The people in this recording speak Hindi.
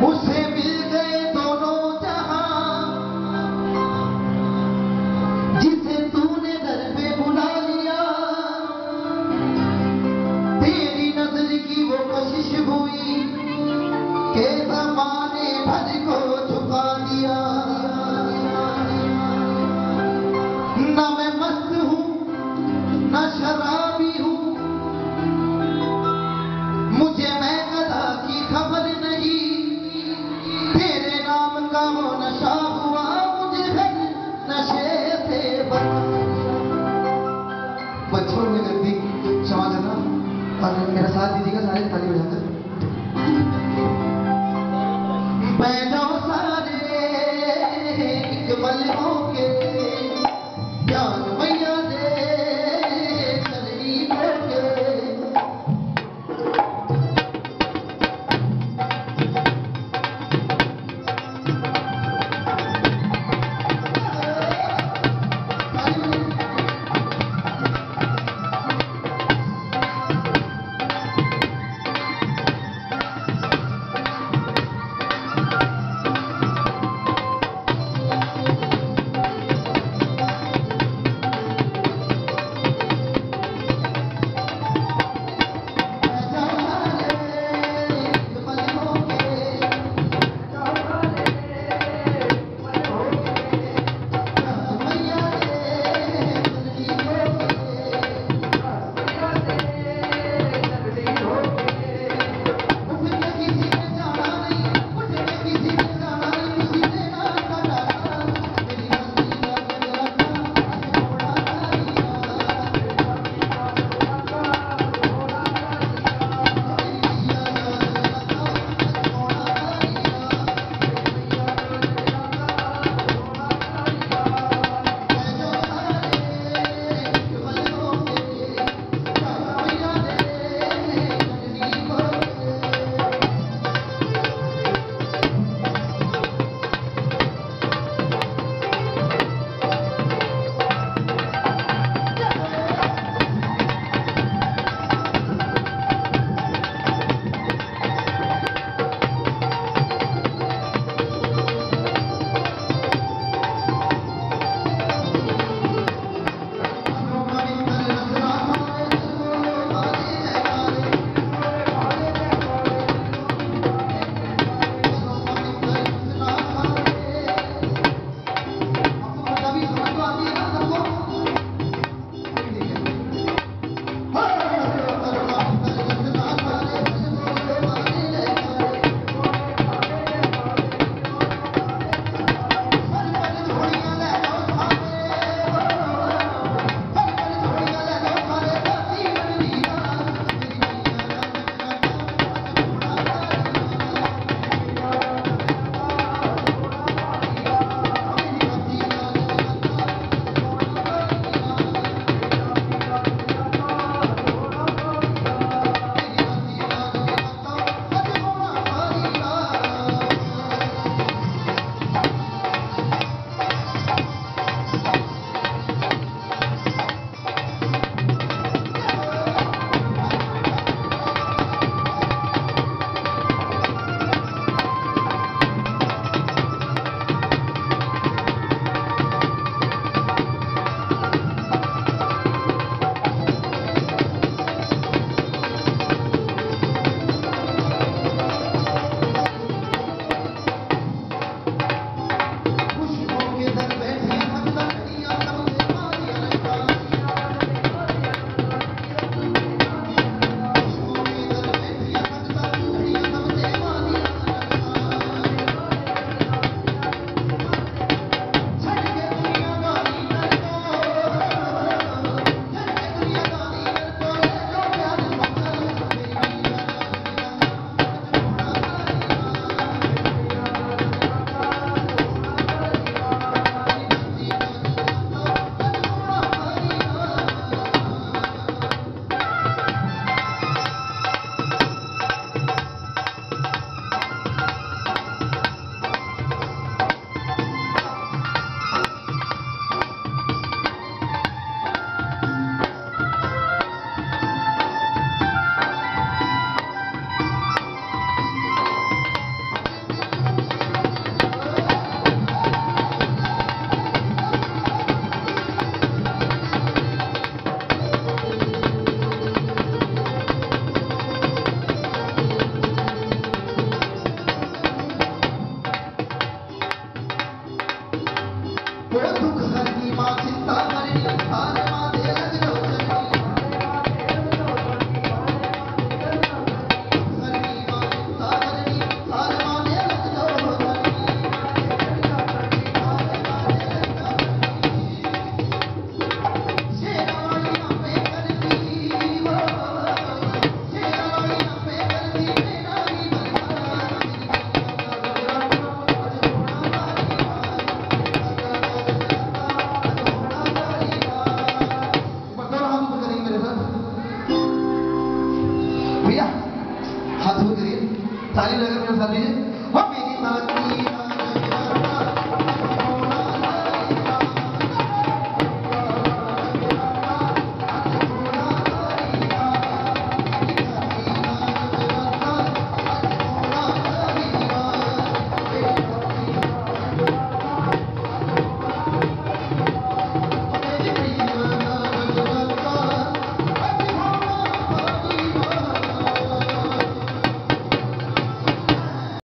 Os बाद दीदी का सारे ताली बजाते मैं जो सारे एक पल